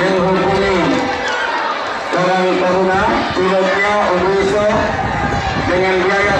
menghubungi Karang Taruna pilotnya Ubiso dengan biaya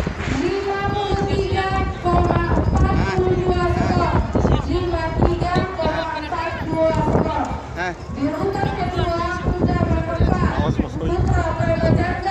But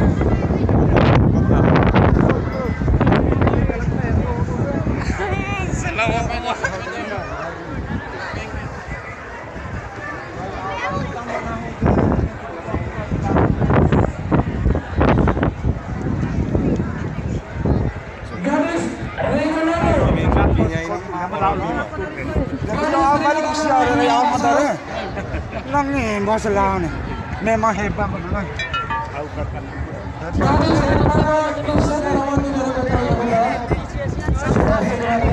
Nagkakabalik ko siya, nalayakan mo dali. Lang eh, mga salahan eh. May mga heba ko na lang. Kami sa mga kapag-sanawan nila na tayo